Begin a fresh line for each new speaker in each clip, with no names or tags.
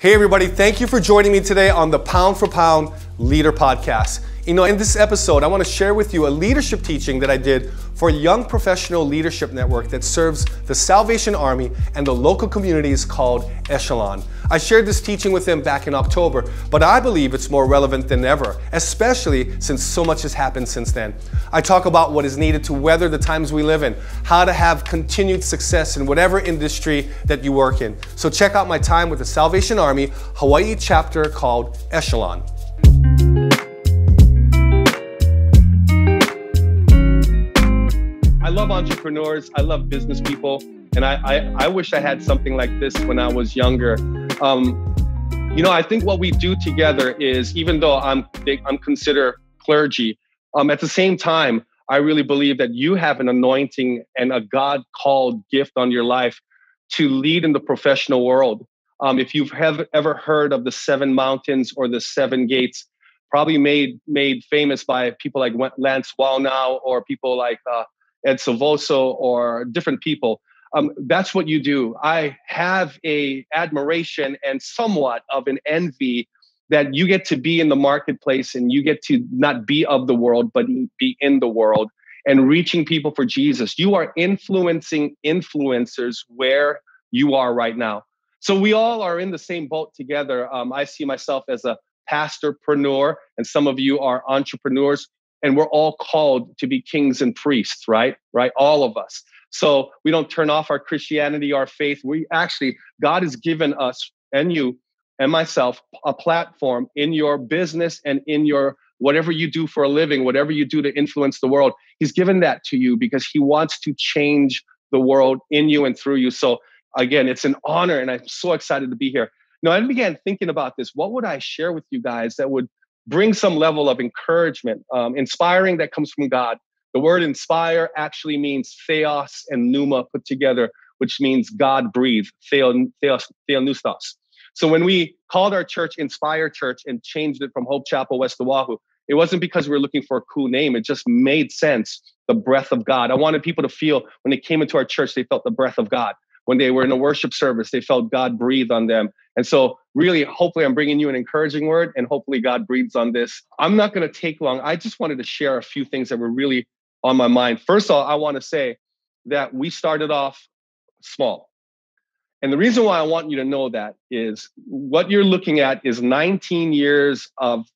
Hey, everybody, thank you for joining me today on the Pound for Pound Leader Podcast. You know, in this episode, I want to share with you a leadership teaching that I did for a young professional leadership network that serves the Salvation Army and the local communities called Echelon. I shared this teaching with them back in October, but I believe it's more relevant than ever, especially since so much has happened since then. I talk about what is needed to weather the times we live in, how to have continued success in whatever industry that you work in. So check out my time with the Salvation Army Hawaii chapter called Echelon. I love entrepreneurs. I love business people. And I, I, I wish I had something like this when I was younger. Um, you know, I think what we do together is, even though I'm I'm considered clergy, um, at the same time, I really believe that you have an anointing and a God called gift on your life to lead in the professional world. Um, if you've have, ever heard of the seven mountains or the seven gates, probably made made famous by people like Lance Wallnau or people like uh, Ed Silvoso or different people. Um, that's what you do. I have a admiration and somewhat of an envy that you get to be in the marketplace and you get to not be of the world, but be in the world and reaching people for Jesus. You are influencing influencers where you are right now. So we all are in the same boat together. Um, I see myself as a pastorpreneur, and some of you are entrepreneurs and we're all called to be kings and priests, right? Right? All of us. So we don't turn off our Christianity, our faith. We actually, God has given us and you and myself a platform in your business and in your whatever you do for a living, whatever you do to influence the world. He's given that to you because he wants to change the world in you and through you. So again, it's an honor and I'm so excited to be here. Now, I began thinking about this. What would I share with you guys that would bring some level of encouragement, um, inspiring that comes from God. The word inspire actually means theos and pneuma put together, which means God breathe, theo, theos, theopneustos. So when we called our church Inspire Church and changed it from Hope Chapel West Oahu, it wasn't because we were looking for a cool name. It just made sense. The breath of God. I wanted people to feel when they came into our church, they felt the breath of God when they were in a worship service, they felt God breathe on them. And so, really, hopefully, I'm bringing you an encouraging word, and hopefully, God breathes on this. I'm not going to take long. I just wanted to share a few things that were really on my mind. First of all, I want to say that we started off small. And the reason why I want you to know that is what you're looking at is 19 years of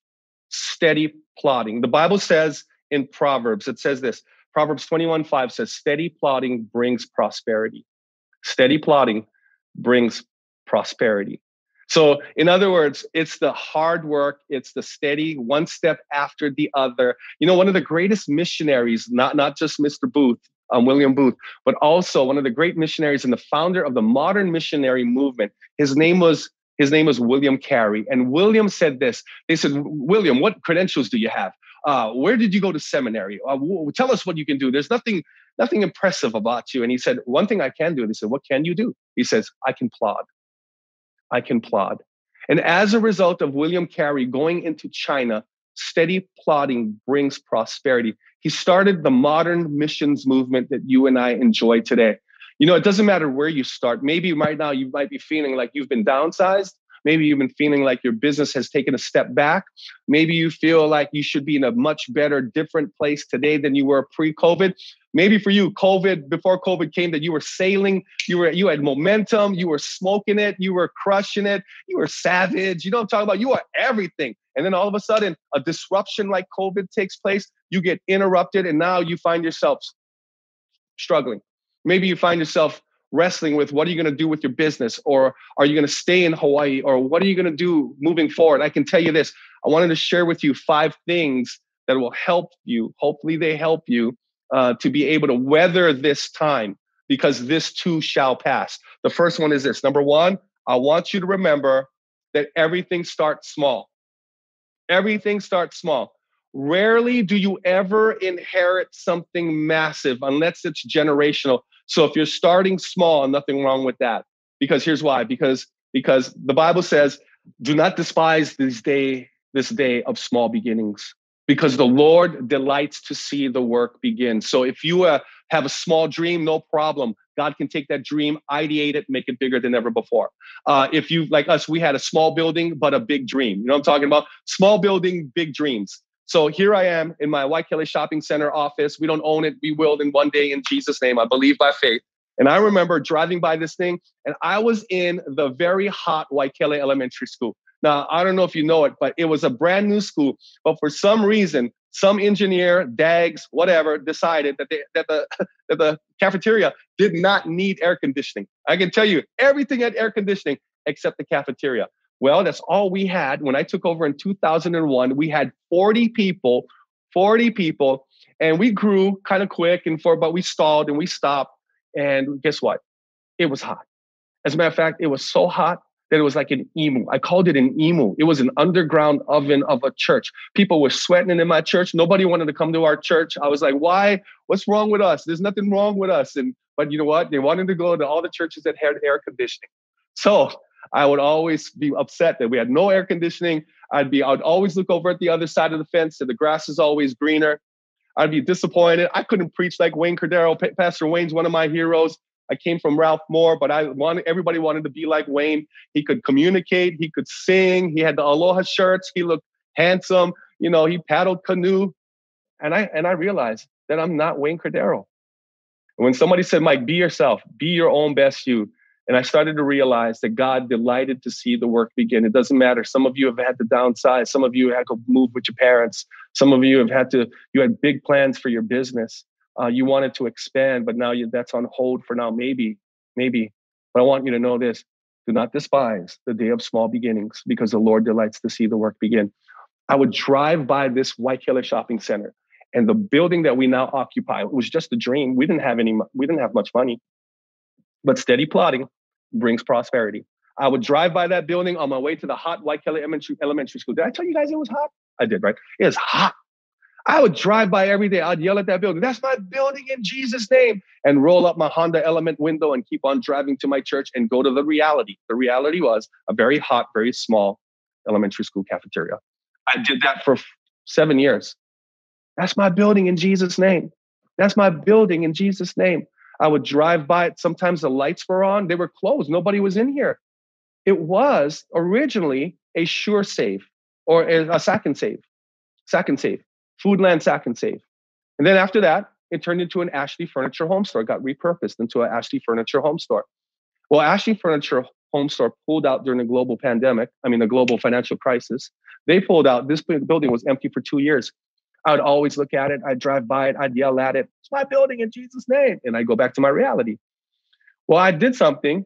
steady plodding. The Bible says in Proverbs, it says this Proverbs 21 5 says, steady plodding brings prosperity. Steady plodding brings prosperity. So, in other words, it's the hard work, it's the steady one step after the other. You know, one of the greatest missionaries, not, not just Mr. Booth, um, William Booth, but also one of the great missionaries and the founder of the modern missionary movement. His name was his name was William Carey. And William said this. They said, William, what credentials do you have? Uh, where did you go to seminary? Uh, w- tell us what you can do. There's nothing nothing impressive about you. And he said, One thing I can do. And he said, What can you do? He says, I can plod. I can plod. And as a result of William Carey going into China, steady plodding brings prosperity. He started the modern missions movement that you and I enjoy today. You know, it doesn't matter where you start. Maybe right now you might be feeling like you've been downsized. Maybe you've been feeling like your business has taken a step back. Maybe you feel like you should be in a much better, different place today than you were pre COVID. Maybe for you, COVID, before COVID came, that you were sailing, you were you had momentum, you were smoking it, you were crushing it, you were savage. You know what I'm talking about? You are everything. And then all of a sudden, a disruption like COVID takes place, you get interrupted, and now you find yourself struggling. Maybe you find yourself wrestling with what are you going to do with your business or are you going to stay in Hawaii or what are you going to do moving forward? I can tell you this. I wanted to share with you five things that will help you. Hopefully, they help you uh, to be able to weather this time because this too shall pass. The first one is this number one, I want you to remember that everything starts small. Everything starts small. Rarely do you ever inherit something massive unless it's generational. So if you're starting small, nothing wrong with that. Because here's why. Because because the Bible says, do not despise this day, this day of small beginnings. Because the Lord delights to see the work begin. So if you uh, have a small dream, no problem. God can take that dream, ideate it, make it bigger than ever before. Uh, if you, like us, we had a small building, but a big dream. You know what I'm talking about? Small building, big dreams. So here I am in my Waikele Shopping Center office. We don't own it. We will in one day in Jesus' name. I believe by faith. And I remember driving by this thing, and I was in the very hot Waikele Elementary School. Now, I don't know if you know it, but it was a brand new school. But for some reason, some engineer, DAGs, whatever, decided that, they, that, the, that the cafeteria did not need air conditioning. I can tell you, everything had air conditioning except the cafeteria. Well, that's all we had. When I took over in 2001, we had 40 people, 40 people, and we grew kind of quick and for, but we stalled and we stopped. And guess what? It was hot. As a matter of fact, it was so hot that it was like an imu. I called it an imu. It was an underground oven of a church. People were sweating in my church. Nobody wanted to come to our church. I was like, why? What's wrong with us? There's nothing wrong with us. And but you know what? They wanted to go to all the churches that had air conditioning. So I would always be upset that we had no air conditioning. I'd be, I'd always look over at the other side of the fence and the grass is always greener. I'd be disappointed. I couldn't preach like Wayne Cordeiro. Pastor Wayne's one of my heroes. I came from Ralph Moore, but I wanted everybody wanted to be like Wayne. He could communicate, he could sing, he had the aloha shirts, he looked handsome, you know, he paddled canoe. And I and I realized that I'm not Wayne Cordeiro. When somebody said, Mike, be yourself, be your own best you. And I started to realize that God delighted to see the work begin. It doesn't matter. Some of you have had to downsize. Some of you had to move with your parents. Some of you have had to, you had big plans for your business uh, you wanted to expand, but now you, that's on hold for now. Maybe, maybe. But I want you to know this do not despise the day of small beginnings because the Lord delights to see the work begin. I would drive by this White Waikele shopping center and the building that we now occupy, it was just a dream. We didn't have any, we didn't have much money, but steady plotting brings prosperity. I would drive by that building on my way to the hot Waikele elementary, elementary school. Did I tell you guys it was hot? I did, right? It was hot. I would drive by every day. I'd yell at that building, that's my building in Jesus' name, and roll up my Honda Element window and keep on driving to my church and go to the reality. The reality was a very hot, very small elementary school cafeteria. I did that for seven years. That's my building in Jesus' name. That's my building in Jesus' name. I would drive by it. Sometimes the lights were on, they were closed. Nobody was in here. It was originally a sure save or a second save. Second save. Foodland Sack and Save. And then after that, it turned into an Ashley Furniture Home Store, got repurposed into an Ashley Furniture Home Store. Well, Ashley Furniture Home Store pulled out during the global pandemic, I mean, the global financial crisis. They pulled out, this building was empty for two years. I would always look at it, I'd drive by it, I'd yell at it, it's my building in Jesus' name. And I go back to my reality. Well, I did something.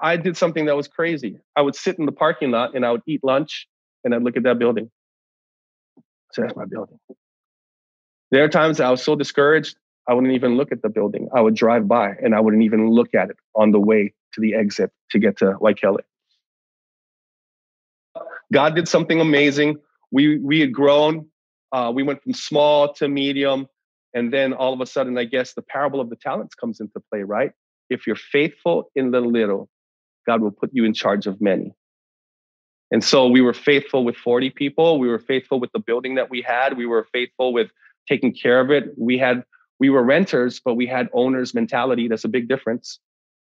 I did something that was crazy. I would sit in the parking lot and I would eat lunch and I'd look at that building. So that's my building. There are times I was so discouraged, I wouldn't even look at the building. I would drive by and I wouldn't even look at it on the way to the exit to get to Waikele. God did something amazing. We we had grown. Uh, we went from small to medium, and then all of a sudden, I guess the parable of the talents comes into play. Right? If you're faithful in the little, God will put you in charge of many. And so we were faithful with 40 people. We were faithful with the building that we had. We were faithful with taking care of it. We had we were renters, but we had owners mentality. That's a big difference.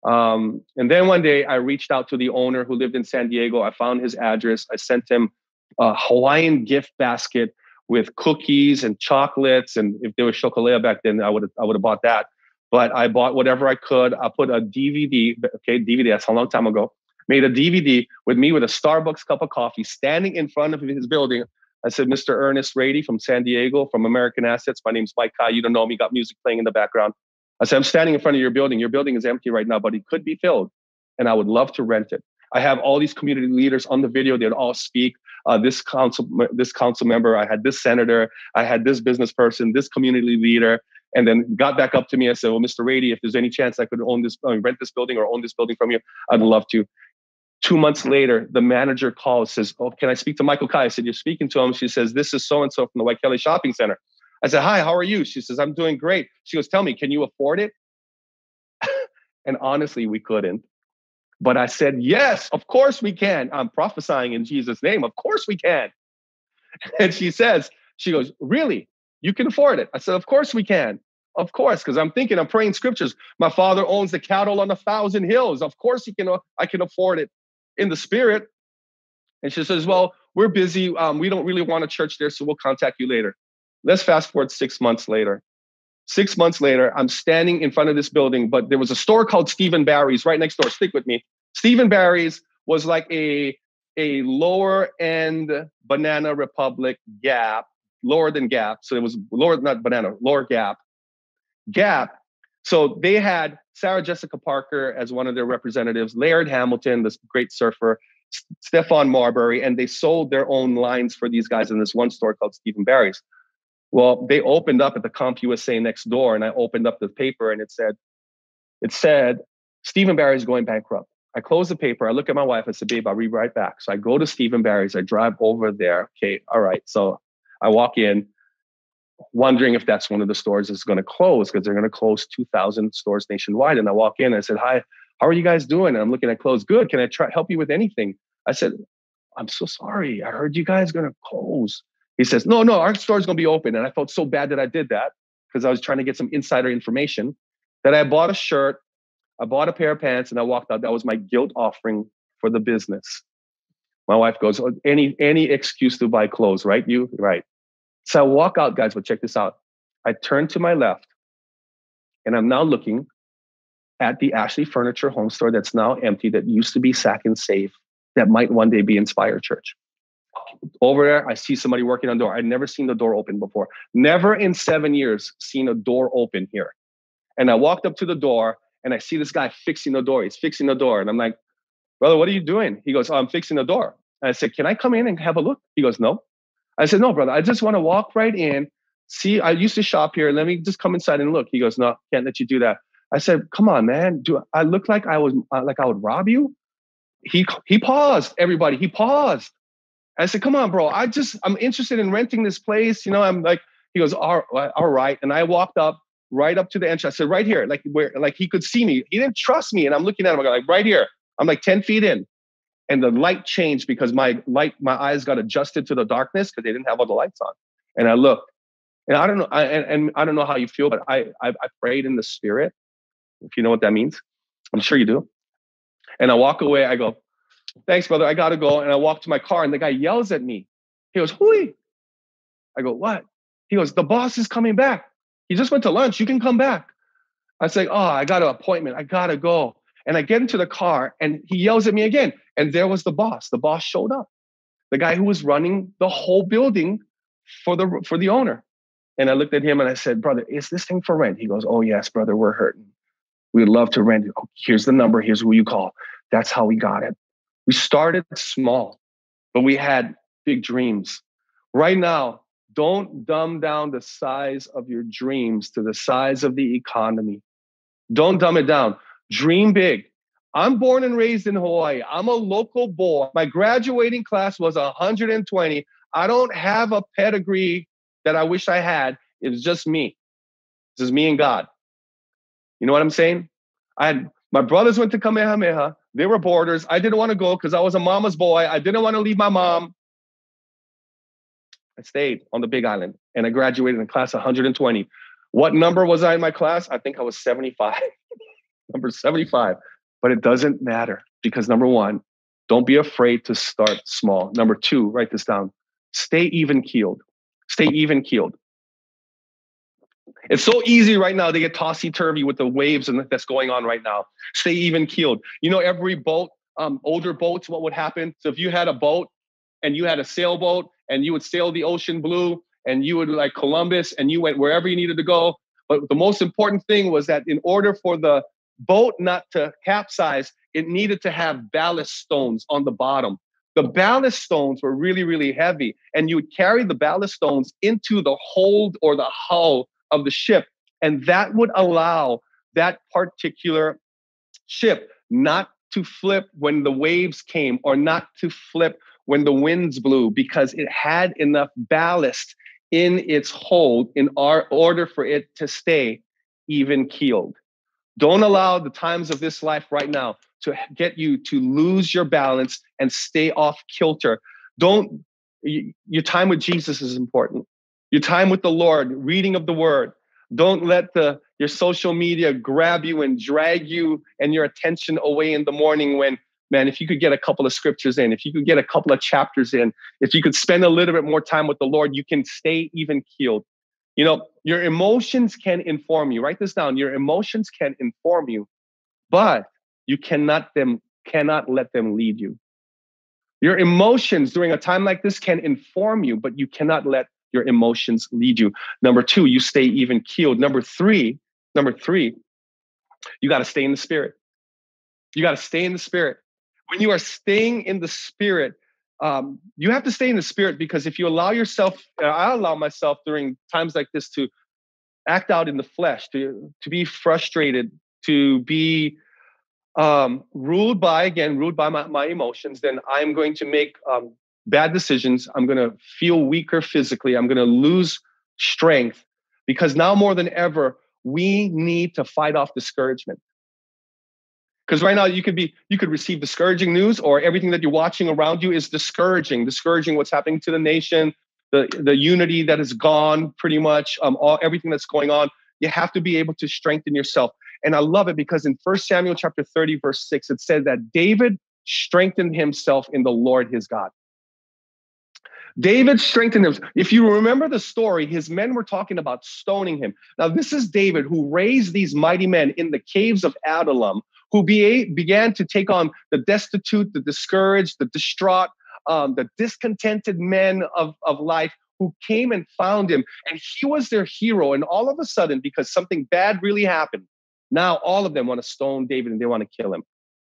Um, and then one day I reached out to the owner who lived in San Diego. I found his address. I sent him a Hawaiian gift basket with cookies and chocolates. And if there was chocolate back then, I would I would have bought that. But I bought whatever I could. I put a DVD, okay, DVD, that's a long time ago. Made a DVD with me with a Starbucks cup of coffee standing in front of his building I said, Mr. Ernest Rady from San Diego, from American Assets. My name's Mike Kai. You don't know me. Got music playing in the background. I said, I'm standing in front of your building. Your building is empty right now, but it could be filled. And I would love to rent it. I have all these community leaders on the video. They'd all speak. Uh, this council, this council member. I had this senator. I had this business person. This community leader. And then got back up to me. I said, "Well, Mr. Rady, if there's any chance I could own this, uh, rent this building, or own this building from you, I'd love to." Two months later, the manager calls, says, Oh, can I speak to Michael Kai? I said, You're speaking to him. She says, This is so and so from the Waikele Shopping Center. I said, Hi, how are you? She says, I'm doing great. She goes, Tell me, can you afford it? and honestly, we couldn't. But I said, Yes, of course we can. I'm prophesying in Jesus' name. Of course we can. And she says, She goes, Really? You can afford it? I said, Of course we can. Of course, because I'm thinking, I'm praying scriptures. My father owns the cattle on a thousand hills. Of course, he can. I can afford it in the spirit. And she says, Well, we're busy. Um, we don't really want a church there, so we'll contact you later. Let's fast forward six months later. Six months later, I'm standing in front of this building, but there was a store called Steve & Barry's right next door. Stick with me. Steve & Barry's was like a, a lower end Banana Republic Gap, lower than Gap. So it was lower, not Banana, lower Gap. Gap. So they had Sarah Jessica Parker as one of their representatives, Laird Hamilton, this great surfer, Stephon Marbury, and they sold their own lines for these guys in this one store called Steve & Barry's. Well, they opened up at the CompUSA next door, and I opened up the paper, and it said, it said, Steve & Barry's going bankrupt. I close the paper. I look at my wife. I said, babe, I'll read right back. So I go to Steve & Barry's. I drive over there. Okay, all right. So I walk in, wondering if that's one of the stores that's going to close because they're going to close 2,000 stores nationwide. And I walk in. I said, hi, how are you guys doing? And I'm looking at clothes. Good. Can I try help you with anything? I said, I'm so sorry. I heard you guys going to close. He says, No, no, our store's going to be open. And I felt so bad that I did that because I was trying to get some insider information that I bought a shirt, I bought a pair of pants, and I walked out. That was my guilt offering for the business. My wife goes, oh, any any excuse to buy clothes, right? You right. So I walk out, guys, but check this out. I turn to my left, and I'm now looking at the Ashley Furniture Home Store that's now empty, that used to be Sack and Save, that might one day be Inspire Church. Over there, I see somebody working on the door. I'd never seen the door open before. Never in seven years seen a door open here. And I walked up to the door and I see this guy fixing the door. He's fixing the door. And I'm like, brother, what are you doing? He goes, oh, I'm fixing the door. And I said, can I come in and have a look? He goes, no. I said, no, brother, I just want to walk right in. See, I used to shop here. Let me just come inside and look. He goes, no, can't let you do that. I said, "Come on, man. Do I look like I was uh, like I would rob you?" He he paused. Everybody, he paused. I said, "Come on, bro. I just I'm interested in renting this place. You know, I'm like." He goes, "All, all right." And I walked up right up to the entrance. I said, "Right here," like where like he could see me. He didn't trust me, and I'm looking at him. I'm like, "Right here." I'm like 10 feet in, and the light changed because my light my eyes got adjusted to the darkness because they didn't have all the lights on. And I looked, and I don't know, I, and, and I don't know how you feel, but I, I I prayed in the spirit if you know what that means. I'm sure you do. And I walk away. I go, thanks, brother. I got to go. And I walk to my car and the guy yells at me. He goes, Hui. I go, what? He goes, the boss is coming back. He just went to lunch. You can come back. I say, oh, I got an appointment. I got to go. And I get into the car and he yells at me again. And there was the boss. The boss showed up. The guy who was running the whole building for the for the owner. And I looked at him and I said, brother, is this thing for rent? He goes, oh, yes, brother, we're hurting. We'd love to rent it. Oh, here's the number. Here's who you call. That's how we got it. We started small, but we had big dreams. Right now, don't dumb down the size of your dreams to the size of the economy. Don't dumb it down. Dream big. I'm born and raised in Hawaii. I'm a local boy. My graduating class was 120. I don't have a pedigree that I wish I had. It's just me. This is me and God. You know what I'm saying? I had my brothers went to Kamehameha. They were boarders. I didn't want to go because I was a mama's boy. I didn't want to leave my mom. I stayed on the Big Island and I graduated in class 120. What number was I in my class? I think I was 75. number 75. But it doesn't matter because number one, don't be afraid to start small. Number two, write this down. Stay even keeled. Stay even keeled. It's so easy right now to get tossy turvy with the waves and that's going on right now. Stay even keeled. You know, every boat, um, older boats, what would happen? So if you had a boat and you had a sailboat and you would sail the ocean blue and you would like Columbus and you went wherever you needed to go. But the most important thing was that in order for the boat not to capsize, it needed to have ballast stones on the bottom. The ballast stones were really, really heavy, and you would carry the ballast stones into the hold or the hull of the ship. And that would allow that particular ship not to flip when the waves came or not to flip when the winds blew because it had enough ballast in its hold in our order for it to stay even keeled. Don't allow the times of this life right now to get you to lose your balance and stay off kilter. Don't, your time with Jesus is important. Your time with the Lord, reading of the word. Don't let the your social media grab you and drag you and your attention away in the morning when man, if you could get a couple of scriptures in, if you could get a couple of chapters in, if you could spend a little bit more time with the Lord, you can stay even keeled. You know, your emotions can inform you. Write this down. Your emotions can inform you, but you cannot them cannot let them lead you. Your emotions during a time like this can inform you, but you cannot let your emotions lead you. Number two, you stay even keeled. Number three, number three, you got to stay in the spirit. You got to stay in the spirit when you are staying in the spirit, um, you have to stay in the spirit because if you allow yourself, uh, I allow myself during times like this to act out in the flesh, to to be frustrated, to be um, ruled by again, ruled by my, my emotions, then I'm going to make um, bad decisions. I'm going to feel weaker physically. I'm going to lose strength because now more than ever, we need to fight off discouragement. Because right now you could be you could receive discouraging news, or everything that you're watching around you is discouraging, discouraging what's happening to the nation, the the unity that is gone, pretty much, um, all everything that's going on. You have to be able to strengthen yourself. And I love it because in First Samuel chapter 30, verse 6, it says that David strengthened himself in the Lord his God. David strengthened him. If you remember the story, his men were talking about stoning him. Now, this is David who raised these mighty men in the caves of Adullam, who be, began to take on the destitute, the discouraged, the distraught, um, the discontented men of, of life who came and found him. And he was their hero. And all of a sudden, because something bad really happened, now all of them want to stone David and they want to kill him.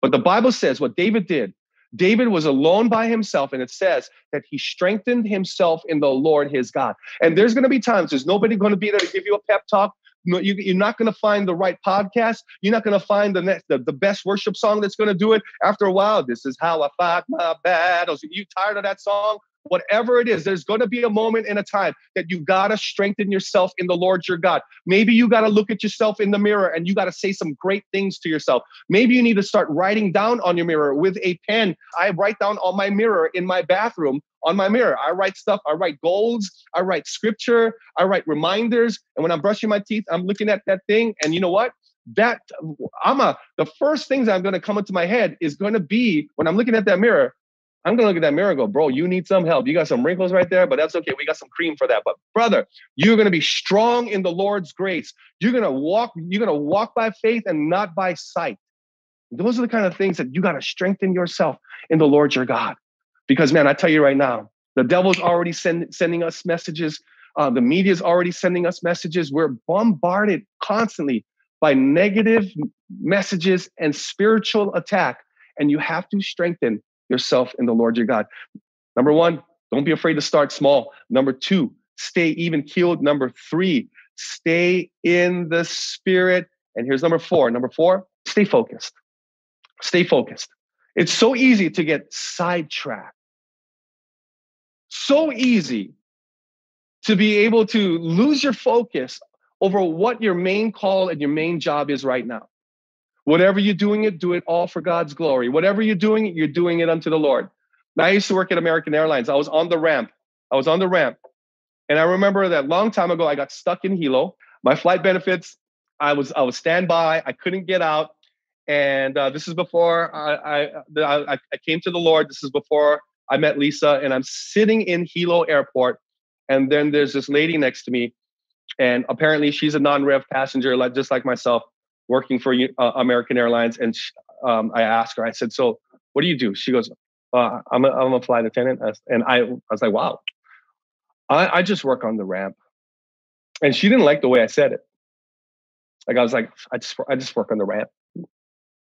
But the Bible says what David did David was alone by himself, and it says that he strengthened himself in the Lord his God. And there's going to be times there's nobody going to be there to give you a pep talk you, are not going to find the right podcast. You're not going to find the next, the, the best worship song that's going to do it. After a while, this is how I fight my battles. You tired of that song? whatever it is, there's going to be a moment in a time that you got to strengthen yourself in the Lord your God. Maybe you got to look at yourself in the mirror and you got to say some great things to yourself. Maybe you need to start writing down on your mirror with a pen. I write down on my mirror in my bathroom on my mirror. I write stuff, I write goals, I write scripture, I write reminders. And when I'm brushing my teeth, I'm looking at that thing. And you know what? That I'm a the first things I'm going to come into my head is going to be when I'm looking at that mirror, I'm gonna look at that mirror and go, bro, you need some help. You got some wrinkles right there, but that's okay. We got some cream for that. But brother, you're gonna be strong in the Lord's grace. You're gonna walk, you're gonna walk by faith and not by sight. Those are the kind of things that you gotta strengthen yourself in the Lord your God. Because man, I tell you right now, the devil's already send, sending us messages. Uh, the media's already sending us messages. We're bombarded constantly by negative messages and spiritual attack. And you have to strengthen yourself in the Lord your God. Number one, don't be afraid to start small. Number two, stay even keeled. Number three, stay in the spirit. And here's number four. Number four, stay focused. Stay focused. It's so easy to get sidetracked. So easy to be able to lose your focus over what your main call and your main job is right now. Whatever you're doing it, do it all for God's glory. Whatever you're doing it, you're doing it unto the Lord. Now, I used to work at American Airlines. I was on the ramp. I was on the ramp. And I remember that long time ago, I got stuck in Hilo. My flight benefits, I was I was standby. I couldn't get out. And uh, this is before I, I, I, I came to the Lord. This is before I met Lisa. And I'm sitting in Hilo Airport. And then there's this lady next to me. And apparently she's a non-rev passenger, like just like myself working for uh, American Airlines, and um, I asked her, I said, "So, what do you do?" She goes, uh, I'm, a, I'm a flight attendant," and I, I was like, "Wow, I, I just work on the ramp," and she didn't like the way I said it. Like I was like, "I just I just work on the ramp."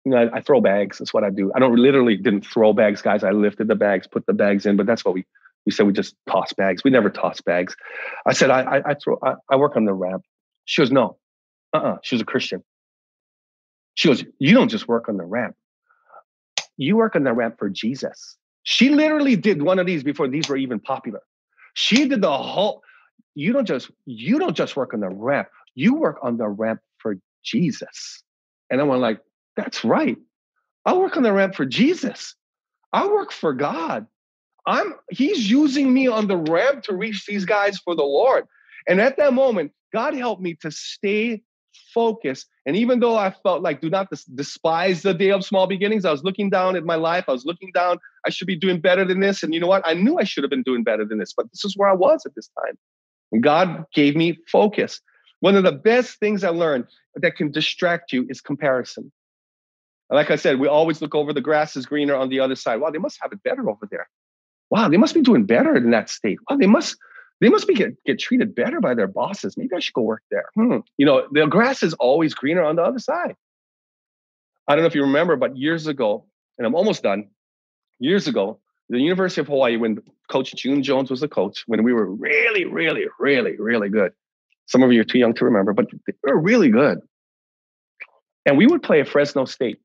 You know, I, I throw bags. That's what I do. I don't literally didn't throw bags, guys. I lifted the bags, put the bags in, but that's what we we said. We just toss bags. We never toss bags. I said, I I, I throw. I, I work on the ramp. She goes, no, uh, uh-uh. She was a Christian. She goes, You don't just work on the ramp, you work on the ramp for Jesus. She literally did one of these before these were even popular. She did the whole, you don't just, you don't just work on the ramp, you work on the ramp for Jesus. And I went like, that's right. I work on the ramp for Jesus. I work for God. I'm he's using me on the ramp to reach these guys for the Lord. And at that moment, God helped me to stay focused. And even though I felt like do not despise the day of small beginnings, I was looking down at my life. I was looking down. I should be doing better than this. And you know what? I knew I should have been doing better than this, but this is where I was at this time. And God gave me focus. One of the best things I learned that can distract you is comparison. Like I said, we always look over the grass is greener on the other side. Wow, they must have it better over there. Wow, they must be doing better in that state. Wow, they must they must be get, get treated better by their bosses. Maybe I should go work there. Hmm. You know, the grass is always greener on the other side. I don't know if you remember, but years ago, and I'm almost done. Years ago, the University of Hawaii, when Coach June Jones was the coach, when we were really, really, really, really good. Some of you are too young to remember, but they were really good. And we would play at Fresno State.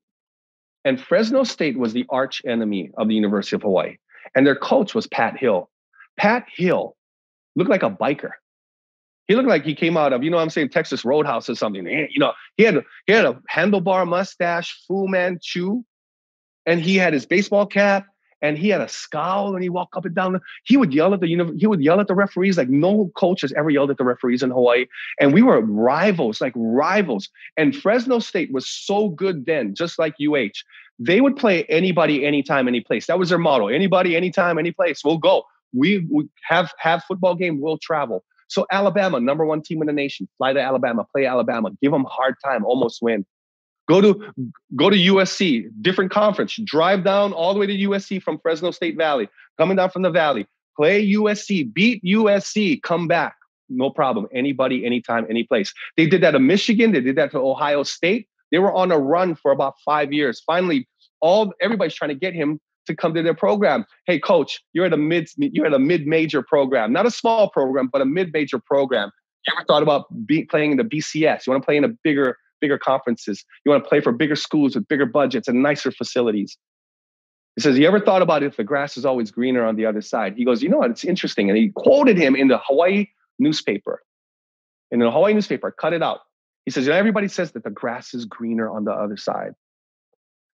And Fresno State was the arch enemy of the University of Hawaii. And their coach was Pat Hill. Pat Hill looked like a biker. He looked like he came out of, you know I'm saying, Texas Roadhouse or something. You know, he had, he had a handlebar mustache, Fu Manchu, and he had his baseball cap and he had a scowl and he walked up and down. He would yell at the he would yell at the referees like no coach has ever yelled at the referees in Hawaii. And we were rivals, like rivals. And Fresno State was so good then, just like UH. They would play anybody, anytime, any place. That was their motto. Anybody, anytime, any place. We'll go. We, we have have football game. We'll travel. So Alabama, number one team in the nation, fly to Alabama, play Alabama, give them hard time, almost win. Go to go to USC, different conference. Drive down all the way to USC from Fresno State Valley, coming down from the Valley. Play USC, beat USC, come back. No problem. Anybody, anytime, any place. They did that to Michigan. They did that to Ohio State. They were on a run for about five years. Finally, all everybody's trying to get him to come to their program. Hey, coach, you're at a mid you're at a mid major program, not a small program, but a mid major program. You ever thought about be, playing in the BCS? You want to play in a bigger bigger conferences. You want to play for bigger schools with bigger budgets and nicer facilities. He says, You ever thought about if the grass is always greener on the other side? He goes, You know what? It's interesting. And he quoted him in the Hawaii newspaper. In the Hawaii newspaper, cut it out. He says, you know, Everybody says that the grass is greener on the other side.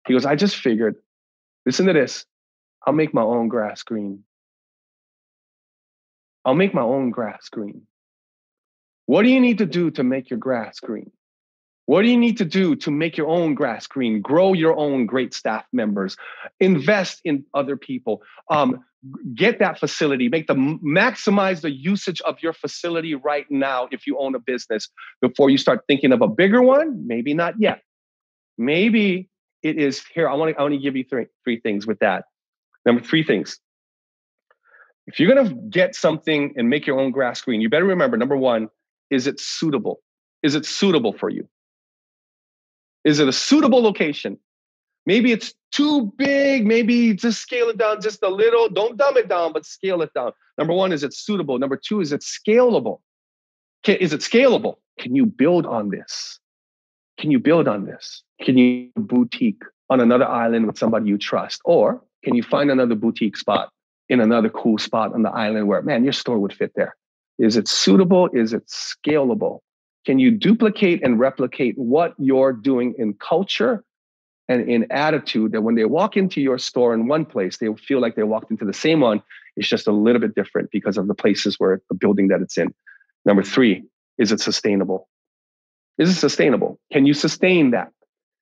He goes, I just figured, listen to this. I'll make my own grass green. I'll make my own grass green. What do you need to do to make your grass green? What do you need to do to make your own grass green? Grow your own great staff members. Invest in other people. Um, get that facility. Make the maximize the usage of your facility right now. If you own a business, before you start thinking of a bigger one, maybe not yet. Maybe it is here. I want to. I want to give you three three things with that. Number three things. If you're gonna get something and make your own grass green, you better remember number one: is it suitable? Is it suitable for you? Is it a suitable location? Maybe it's too big. Maybe just scale it down just a little. Don't dumb it down, but scale it down. Number one, is it suitable? Number two, is it scalable? Can, is it scalable? Can you build on this? Can you build on this? Can you boutique on another island with somebody you trust? Or can you find another boutique spot in another cool spot on the island where, man, your store would fit there? Is it suitable? Is it scalable? Can you duplicate and replicate what you're doing in culture and in attitude that when they walk into your store in one place, they feel like they walked into the same one. It's just a little bit different because of the places where the building that it's in. Number three, is it sustainable? Is it sustainable? Can you sustain that?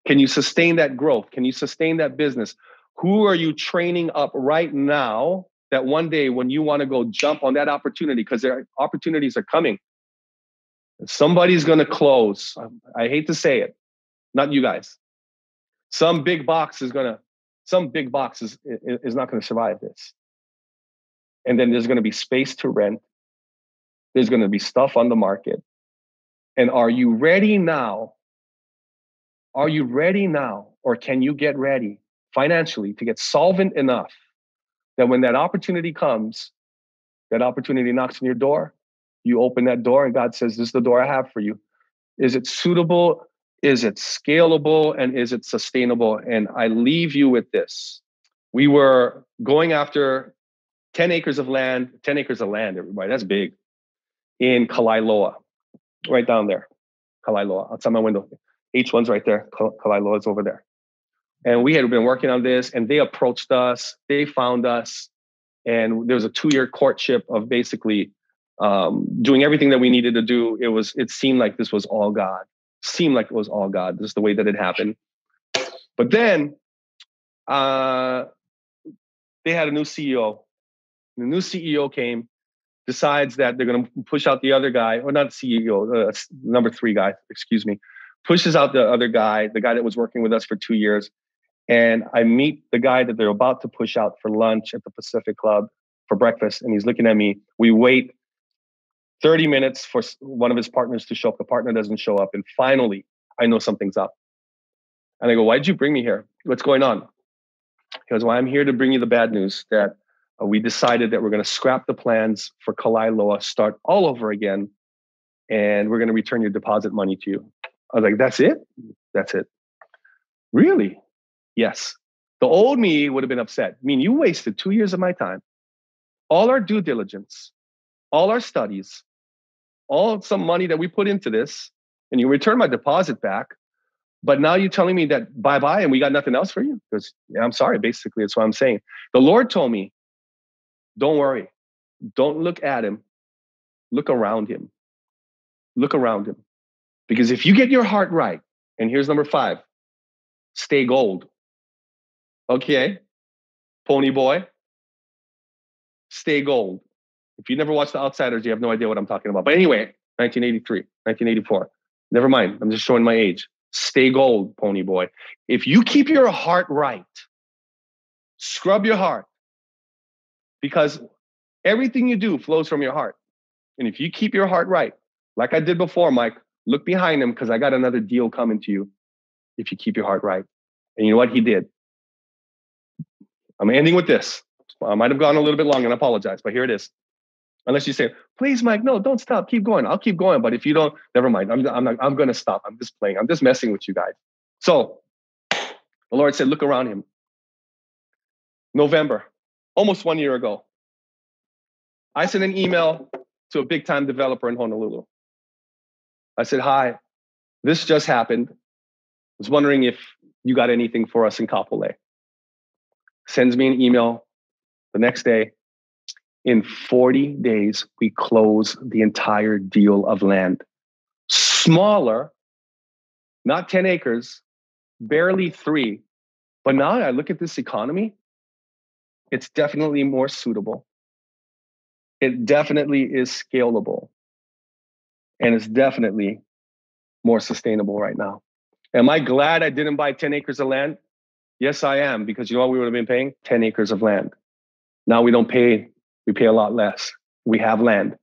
Can you sustain that growth? Can you sustain that business? Who are you training up right now that one day when you want to go jump on that opportunity, because there opportunities are coming, Somebody's going to close. I hate to say it, not you guys. Some big box is going to, some big box is, is not going to survive this. And then there's going to be space to rent. There's going to be stuff on the market. And are you ready now? Are you ready now? Or can you get ready financially to get solvent enough that when that opportunity comes, that opportunity knocks on your door, you open that door and God says, This is the door I have for you. Is it suitable? Is it scalable? And is it sustainable? And I leave you with this. We were going after 10 acres of land, 10 acres of land, everybody. That's big. In Kalaeloa, right down there. Kalaeloa, outside my window. H1's right there. Kalaeloa is over there. And we had been working on this, and they approached us. They found us. And there was a two year courtship of basically um, doing everything that we needed to do. It was it seemed like this was all God. Seemed like it was all God. This is the way that it happened. But then uh, they had a new CEO. The new CEO came, decides that they're going to push out the other guy, or not CEO, uh, number three guy, excuse me, pushes out the other guy, the guy that was working with us for two years. And I meet the guy that they're about to push out for lunch at the Pacific Club for breakfast. And he's looking at me. We wait 30 minutes for one of his partners to show up. The partner doesn't show up. And finally, I know something's up. And I go, Why'd you bring me here? What's going on? He goes, Well, I'm here to bring you the bad news that uh, we decided that we're going to scrap the plans for Kalaeloa, start all over again, and we're going to return your deposit money to you. I was like, That's it? That's it. Really? Yes. The old me would have been upset. I mean, you wasted two years of my time, all our due diligence, all our studies, all some money that we put into this, and you return my deposit back. But now you're telling me that bye bye and we got nothing else for you? Because yeah, I'm sorry, basically, that's what I'm saying. The Lord told me, don't worry, don't look at him, look around him. Look around him. Because if you get your heart right, and here's number five stay gold. Okay, pony boy, stay gold. If you never watched The Outsiders, you have no idea what I'm talking about. But anyway, 1983, 1984. Never mind. I'm just showing my age. Stay gold, pony boy. If you keep your heart right, scrub your heart because everything you do flows from your heart. And if you keep your heart right, like I did before, Mike, look behind him because I got another deal coming to you if you keep your heart right. And you know what he did? I'm ending with this. I might have gone a little bit long and I apologize, but here it is. Unless you say, please, Mike, no, don't stop. Keep going. I'll keep going. But if you don't, never mind. I'm, I'm, not, I'm going to stop. I'm just playing. I'm just messing with you guys. So the Lord said, look around him. November, almost one year ago, I sent an email to a big time developer in Honolulu. I said, hi, this just happened. I was wondering if you got anything for us in Kapolei. Sends me an email the next day in 40 days, we close the entire deal of land. Smaller, not 10 acres, barely three. But now I look at this economy, it's definitely more suitable. It definitely is scalable. And it's definitely more sustainable right now. Am I glad I didn't buy 10 acres of land? Yes, I am, because you know what we would have been paying? 10 acres of land. Now we don't pay we pay a lot less. We have land.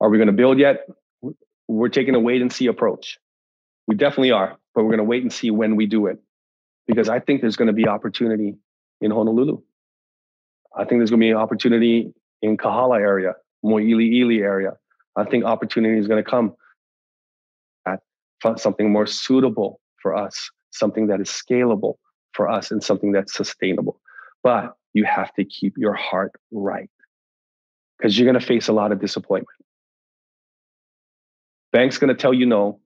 Are we going to build yet? We're taking a wait and see approach. We definitely are, but we're going to wait and see when we do it because I think there's going to be opportunity in Honolulu. I think there's going to be an opportunity in Kahala area, Mo'iliili area. I think opportunity is going to come at something more suitable for us, something that is scalable for us, and something that's sustainable. But you have to keep your heart right because you're going to face a lot of disappointment. Bank's going to tell you no.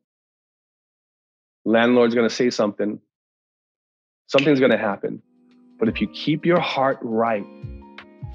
Landlord's going to say something. Something's going to happen. But if you keep your heart right,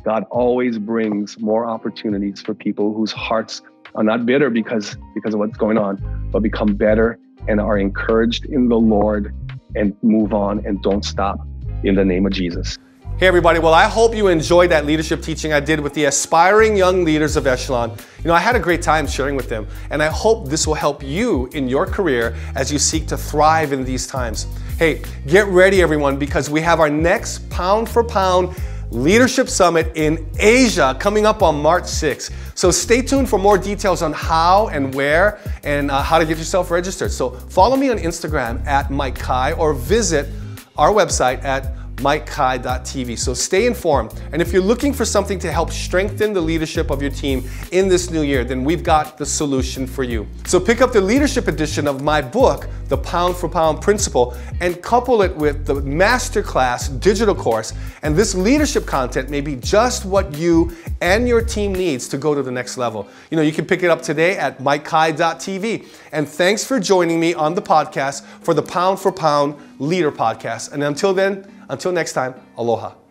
God always brings more opportunities for people whose hearts are not bitter because, because of what's going on, but become better and are encouraged in the Lord and move on and don't stop in the name of Jesus.
Hey everybody, well I hope you enjoyed that leadership teaching I did with the aspiring young leaders of Echelon. You know, I had a great time sharing with them and I hope this will help you in your career as you seek to thrive in these times. Hey, get ready everyone because we have our next pound for pound Leadership Summit in Asia coming up on March 6th. So stay tuned for more details on how and where and uh, how to get yourself registered. So follow me on Instagram at Mike Kai or visit our website at MikeKai.tv. So stay informed. And if you're looking for something to help strengthen the leadership of your team in this new year, then we've got the solution for you. So pick up the leadership edition of my book, The Pound for Pound Principle, and couple it with the masterclass digital course. And this leadership content may be just what you and your team needs to go to the next level. You know, you can pick it up today at MikeKai.tv. And thanks for joining me on the podcast for the Pound for Pound Leader Podcast. And until then, until next time, aloha.